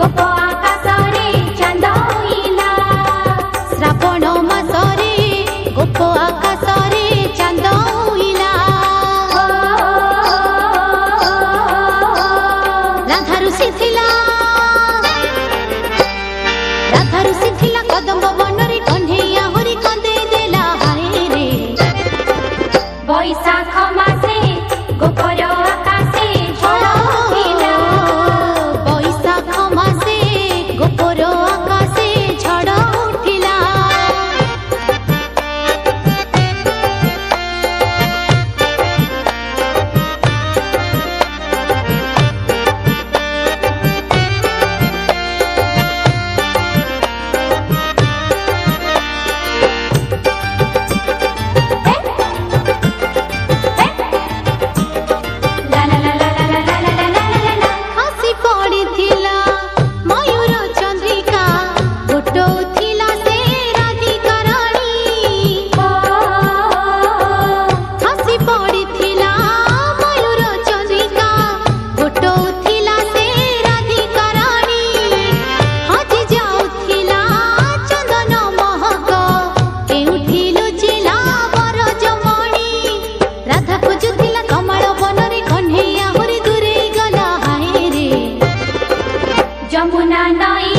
gopal 阿弥陀佛。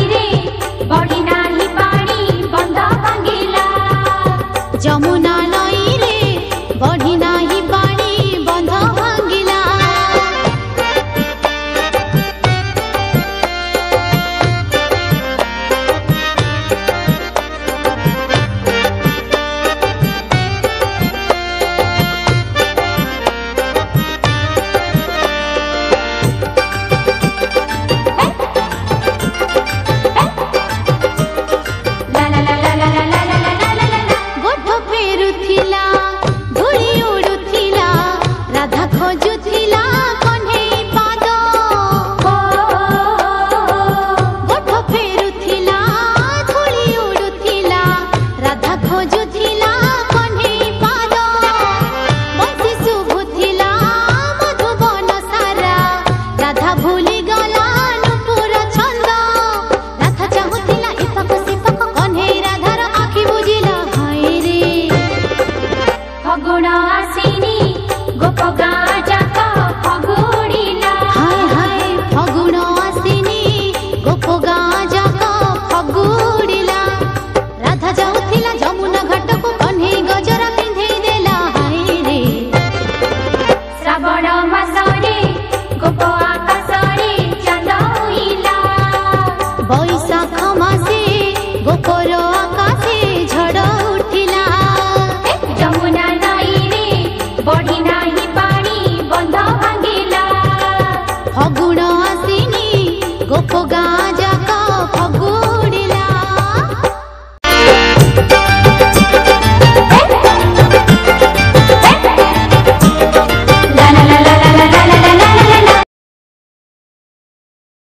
गुणा होगा